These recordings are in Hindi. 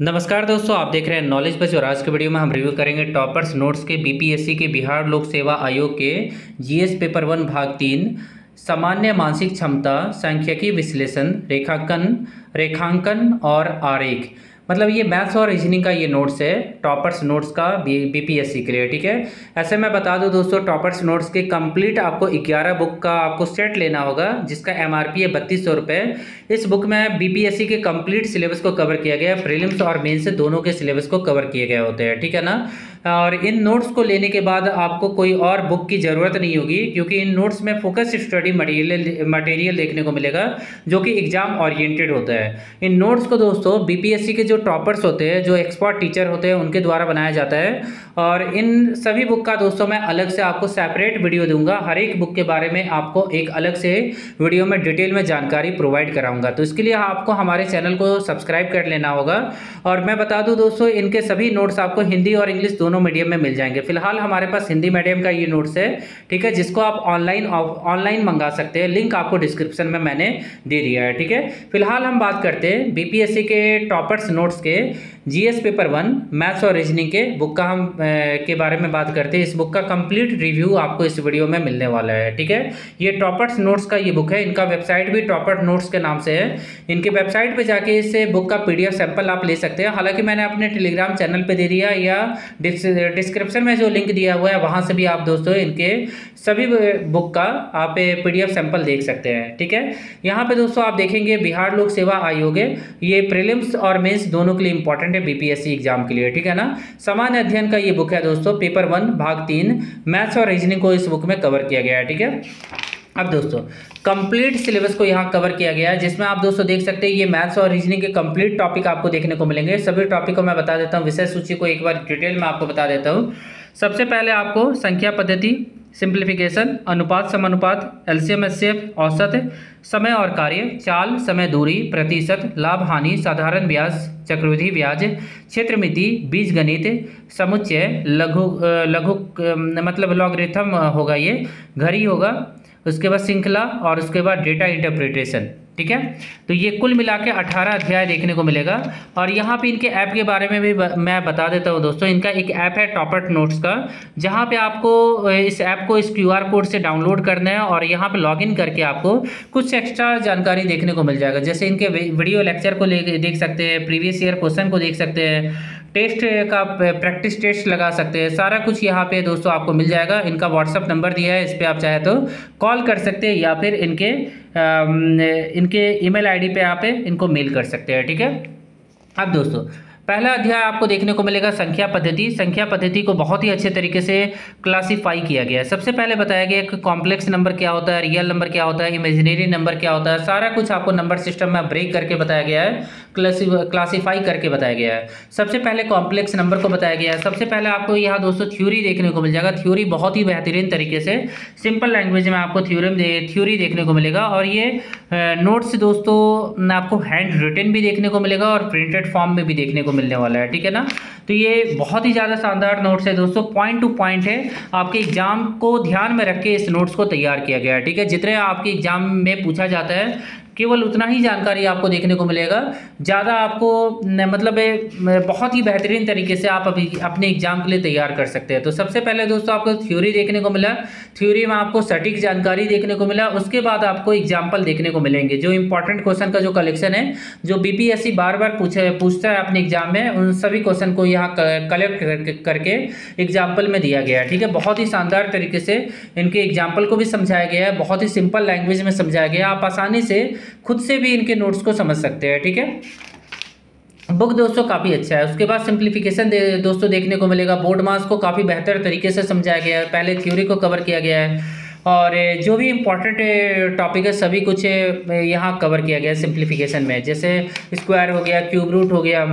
नमस्कार दोस्तों, आप देख रहे हैं नॉलेज बच और आज के वीडियो में हम रिव्यू करेंगे टॉपर्स नोट्स के बीपीएससी के, बिहार लोक सेवा आयोग के जीएस पेपर वन भाग तीन, सामान्य मानसिक क्षमता, सांख्यिकी विश्लेषण, रेखांकन रेखांकन और आरेख। मतलब ये मैथ्स और रीजनिंग का ये नोट्स है टॉपर्स नोट्स का बी बीपीएससी के लिए, ठीक है? ऐसे मैं बता दूँ दोस्तों टॉपर्स नोट्स के कंप्लीट आपको 11 बुक का आपको सेट लेना होगा, जिसका एमआरपी है बत्तीस सौ रुपये इस बुक में बीपीएससी के कंप्लीट सिलेबस को कवर किया गया है प्रीलिम्स और मेंस दोनों के सिलेबस को कवर किए गए होते हैं, ठीक है ना? और इन नोट्स को लेने के बाद आपको कोई और बुक की ज़रूरत नहीं होगी, क्योंकि इन नोट्स में फोकस स्टडी मटेरियल मटेरियल देखने को मिलेगा, जो कि एग्ज़ाम ओरिएंटेड होता है इन नोट्स को दोस्तों बीपीएससी के जो टॉपर्स होते हैं, जो एक्सपर्ट टीचर होते हैं, उनके द्वारा बनाया जाता है। और इन सभी बुक का दोस्तों मैं अलग से आपको सेपरेट वीडियो दूँगा। हर एक बुक के बारे में आपको एक अलग से वीडियो में डिटेल में जानकारी प्रोवाइड कराऊँगा। तो इसके लिए आपको हमारे चैनल को सब्सक्राइब कर लेना होगा। और मैं बता दूँ दोस्तों, इनके सभी नोट्स आपको हिंदी और इंग्लिश दोनों मीडियम में मिल जाएँगे। फ़िलहाल हमारे पास हिंदी मीडियम का ये नोट्स है, ठीक है, जिसको आप ऑनलाइन ऑनलाइन मंगा सकते हैं। लिंक आपको डिस्क्रिप्शन में मैंने दे दिया है, ठीक है। फ़िलहाल हम बात करते हैं बीपीएससी के टॉपर्स नोट्स के। जीएस पेपर वन मैथ्स और रीजनिंग के बुक का हम ए, के बारे में बात करते हैं। इस बुक का कंप्लीट रिव्यू आपको इस वीडियो में मिलने वाला है ठीक है? ये टॉपर्स नोट्स का ये बुक है। इनका वेबसाइट भी टॉपर नोट्स के नाम से है। इनके वेबसाइट पे जाके इस बुक का पीडीएफ सैंपल आप ले सकते हैं। हालाँकि मैंने अपने टेलीग्राम चैनल पर दे दिया या डिस्क्रिप्शन में जो लिंक दिया हुआ है वहाँ से भी आप दोस्तों इनके सभी बुक का आप पीडीएफ सैंपल देख सकते हैं ठीक है? यहाँ पर दोस्तों आप देखेंगे बिहार लोक सेवा आयोग ये प्रिलिम्स और मेंस दोनों के लिए इंपॉर्टेंट है बीपीएससी एग्ज़ाम के लिए, ठीक है ना? सामान्य अध्ययन का ये बुक है दोस्तों पेपर वन भाग तीन मैथ्स और रीजनिंग को इस बुक में कवर किया गया है, ठीक है? अब दोस्तों कंप्लीट सिलेबस को यहाँ कवर किया गया है, जिसमें आप दोस्तों देख सकते हैं, ये मैथ्स और रीजनिंग के कंप्लीट टॉपिक आपको देखने को मिलेंगे। सभी टॉपिक को मैं बता देता हूँ, विषय सूची को एक बार डिटेल में आपको बता देता हूँ। सबसे पहले आपको संख्या पद्धति सिंप्लीफिकेशन अनुपात समानुपात एलसीएम एससीएफ औसत, समय और कार्य, चाल, समय दूरी, प्रतिशत, लाभ, हानि, साधारण ब्याज, चक्रवृद्धि ब्याज, क्षेत्र मिति, बीज गणित, समुच्चय, लघु लघु मतलब लॉगरिथम होगा ये, घड़ी होगा, उसके बाद श्रृंखला और उसके बाद डेटा इंटरप्रिटेशन ठीक है? तो ये कुल मिला के अठारह अध्याय देखने को मिलेगा। और यहाँ पे इनके ऐप के बारे में भी मैं बता देता हूँ दोस्तों। इनका एक ऐप है टॉपर नोट्स का, जहाँ पे आपको इस ऐप को इस क्यूआर कोड से डाउनलोड करना है और यहाँ पे लॉगिन करके आपको कुछ एक्स्ट्रा जानकारी देखने को मिल जाएगा। जैसे इनके वीडियो लेक्चर को ले, देख सकते हैं, प्रीवियस ईयर क्वेश्चन को देख सकते हैं टेस्ट का प्रैक्टिस टेस्ट लगा सकते हैं। सारा कुछ यहाँ पे दोस्तों आपको मिल जाएगा। इनका व्हाट्सअप नंबर दिया है, इस पर आप चाहे तो कॉल कर सकते हैं या फिर इनके इनके ईमेल आईडी पे आप इनको मेल कर सकते हैं, ठीक है? अब दोस्तों, पहला अध्याय आपको देखने को मिलेगा संख्या पद्धति। संख्या पद्धति को बहुत ही अच्छे तरीके से क्लासिफाई किया गया है। सबसे पहले बताया गया कि कॉम्प्लेक्स नंबर क्या होता है रियल नंबर क्या होता है इमेजिनरी नंबर क्या होता है, सारा कुछ आपको नंबर सिस्टम में ब्रेक करके बताया गया है। क्लासीफाई करके बताया गया है। सबसे पहले कॉम्प्लेक्स नंबर को बताया गया है। सबसे पहले आपको यहाँ दोस्तों थ्योरी देखने को मिल जाएगा। थ्योरी बहुत ही बेहतरीन तरीके से सिंपल लैंग्वेज में आपको थ्योरम दे थ्योरी देखने को मिलेगा। और ये नोट्स दोस्तों आपको हैंड रिटन भी देखने को मिलेगा और प्रिंटेड फॉर्म में भी देखने को मिलने वाला है। ठीक है ना? तो ये बहुत ही ज़्यादा शानदार नोट्स है दोस्तों। पॉइंट टू पॉइंट है। आपके एग्ज़ाम को ध्यान में रख के इस नोट्स को तैयार किया गया है। ठीक है? जितने आपके एग्ज़ाम में पूछा जाता है केवल उतना ही जानकारी आपको देखने को मिलेगा। ज़्यादा आपको मतलब बहुत ही बेहतरीन तरीके से आप अभी अपने एग्ज़ाम के लिए तैयार कर सकते हैं। तो सबसे पहले दोस्तों, आपको थ्योरी देखने को मिला। थ्योरी में आपको सटीक जानकारी देखने को मिला। उसके बाद आपको एग्ज़ाम्पल देखने को मिलेंगे। जो इंपॉर्टेंट क्वेश्चन का जो कलेक्शन है, जो बीपीएससी बार बार पूछे, पूछता है अपने एग्ज़ाम में, उन सभी क्वेश्चन को यहाँ कलेक्ट करके एग्ज़ाम्पल में दिया गया है। ठीक है? बहुत ही शानदार तरीके से इनके एग्ज़ाम्पल को भी समझाया गया है। बहुत ही सिंपल लैंग्वेज में समझाया गया आप आसानी से खुद से भी इनके नोट्स को समझ सकते हैं ठीक है? बुक दोस्तों काफ़ी अच्छा है। उसके बाद सिंप्लीफिकेशन दे, दोस्तों देखने को मिलेगा। बोर्ड मार्क्स को काफ़ी बेहतर तरीके से समझाया गया है। पहले थ्योरी को कवर किया गया है और जो भी इम्पोर्टेंट टॉपिक है सभी कुछ यहाँ कवर किया गया है सिंप्लीफिकेशन में। जैसे स्क्वायर हो गया क्यूब रूट हो गया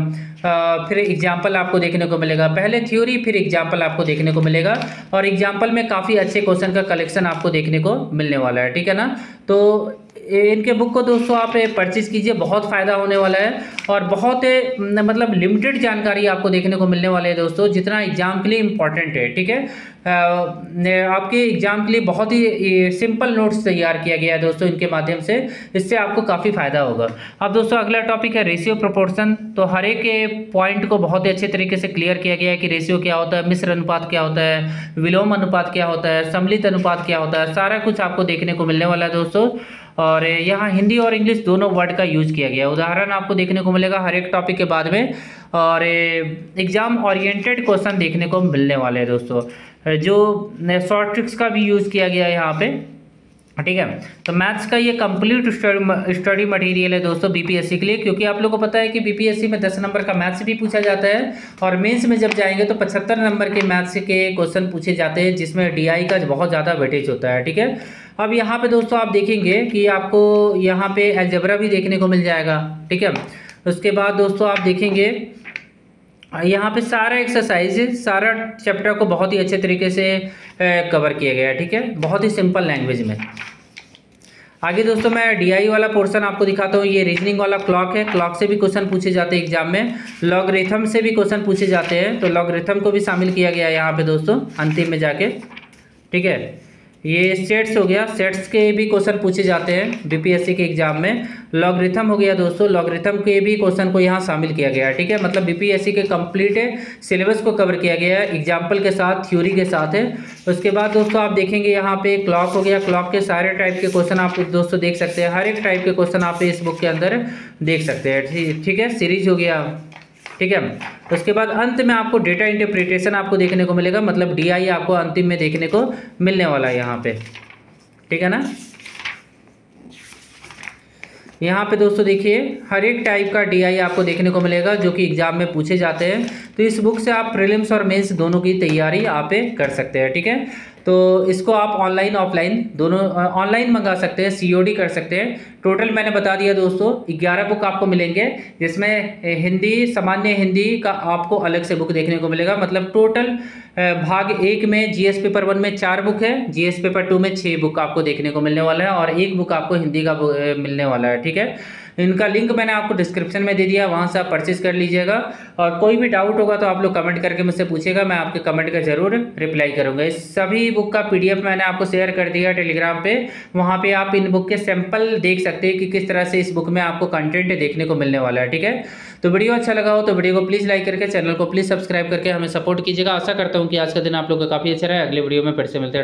फिर एग्ज़ाम्पल आपको देखने को मिलेगा। पहले थ्योरी फिर एग्ज़ाम्पल आपको देखने को मिलेगा। और एग्ज़ाम्पल में काफ़ी अच्छे क्वेश्चन का कलेक्शन आपको देखने को मिलने वाला है ठीक है ना? तो इनके बुक को दोस्तों आप परचेज कीजिए, बहुत फ़ायदा होने वाला है और बहुत मतलब लिमिटेड जानकारी आपको देखने को मिलने वाले है दोस्तों, जितना एग्ज़ाम के लिए इंपॉर्टेंट है, ठीक है? आपके एग्ज़ाम के लिए बहुत ही सिंपल नोट्स तैयार किया गया है दोस्तों इनके माध्यम से, इससे आपको काफ़ी फ़ायदा होगा। अब दोस्तों अगला टॉपिक है रेशियो प्रोपोर्शन तो हर एक पॉइंट को बहुत ही अच्छे तरीके से क्लियर किया गया है कि रेशियो क्या होता है, मिश्र अनुपात क्या होता है, विलोम अनुपात क्या होता है, सम्मिलित अनुपात क्या होता है, सारा कुछ आपको देखने को मिलने वाला है दोस्तों। और यहाँ हिंदी और इंग्लिश दोनों वर्ड का यूज़ किया गया। उदाहरण आपको देखने को मिलेगा हर एक टॉपिक के बाद में। और एग्ज़ाम ओरिएंटेड क्वेश्चन देखने को मिलने वाले हैं दोस्तों। जो शॉर्ट ट्रिक्स का भी यूज़ किया गया है यहाँ पे। ठीक है? तो मैथ्स का ये कंप्लीट स्टडी मटेरियल है दोस्तों बीपीएससी के लिए, क्योंकि आप लोगों को पता है कि बीपीएससी में दस नंबर का मैथ्स भी पूछा जाता है। और मेंस में जब जाएँगे तो पचहत्तर नंबर के मैथ्स के क्वेश्चन पूछे जाते हैं, जिसमें डीआई का बहुत ज़्यादा वेटेज होता है। ठीक है? अब यहाँ पे दोस्तों आप देखेंगे कि आपको यहाँ पे एल्जबरा भी देखने को मिल जाएगा, ठीक है? उसके बाद दोस्तों आप देखेंगे, यहाँ पे सारा एक्सरसाइज सारा चैप्टर को बहुत ही अच्छे तरीके से कवर किया गया है, ठीक है? बहुत ही सिंपल लैंग्वेज में। आगे दोस्तों मैं डीआई वाला पोर्शन आपको दिखाता हूँ। ये रीजनिंग वाला क्लॉक है। क्लॉक से भी क्वेश्चन पूछे जाते हैं एग्ज़ाम में। लॉगरिथम से भी क्वेश्चन पूछे जाते हैं। तो लॉगरिथम को भी शामिल किया गया है यहाँ पे दोस्तों, अंतिम में जाके, ठीक है? ये सेट्स हो गया। सेट्स के भी क्वेश्चन पूछे जाते हैं बीपीएससी के एग्ज़ाम में। लॉगरिथम हो गया दोस्तों। लॉगरिथम के भी क्वेश्चन को यहाँ शामिल किया गया है, ठीक है? मतलब बीपीएससी के कंप्लीट सिलेबस को कवर किया गया है एग्ज़ाम्पल के साथ थ्योरी के साथ है। उसके बाद दोस्तों आप देखेंगे यहाँ पे क्लॉक हो गया। क्लॉक के सारे टाइप के क्वेश्चन आप दोस्तों देख सकते हैं। हर एक टाइप के क्वेश्चन आप इस बुक के अंदर देख सकते हैं, ठीक है? सीरीज़ हो गया। ठीक है? उसके बाद अंत में आपको डेटा इंटरप्रिटेशन आपको देखने को मिलेगा मतलब डीआई आपको अंतिम में देखने को मिलने वाला है यहाँ पे। ठीक है ना? यहाँ पे दोस्तों देखिए, हर एक टाइप का डीआई आपको देखने को मिलेगा, जो कि एग्ज़ाम में पूछे जाते हैं। तो इस बुक से आप प्रीलिम्स और मेंस दोनों की तैयारी आप कर सकते हैं, ठीक है? तो इसको आप ऑनलाइन, ऑफलाइन दोनों ऑनलाइन मंगा सकते हैं सीओडी कर सकते हैं। टोटल मैंने बता दिया दोस्तों, ग्यारह बुक आपको मिलेंगे, जिसमें हिंदी, सामान्य हिंदी का आपको अलग से बुक देखने को मिलेगा। मतलब टोटल भाग एक में जीएस पेपर वन में चार बुक है जीएस पेपर टू में छः बुक आपको देखने को मिलने वाला है, और एक बुक आपको हिंदी का मिलने वाला है, ठीक है? इनका लिंक मैंने आपको डिस्क्रिप्शन में दे दिया, वहाँ से आप परचेज कर लीजिएगा। और कोई भी डाउट होगा तो आप लोग कमेंट करके मुझसे पूछेगा मैं आपके कमेंट का ज़रूर रिप्लाई करूँगा। इस सभी बुक का पीडीएफ मैंने आपको शेयर कर दिया टेलीग्राम पर वहाँ पर आप इन बुक के सैंपल देख सकते हैं कि किस तरह से इस बुक में आपको कंटेंट देखने को मिलने वाला है, ठीक है? तो वीडियो अच्छा लगा हो तो वीडियो को प्लीज़ लाइक करके चैनल को प्लीज़ सब्सक्राइब करके हमें सपोर्ट कीजिएगा। आशा करता हूँ कि आज का दिन आप लोग का काफ़ी अच्छा रहा। है अगले वीडियो में फिर से मिलते हैं।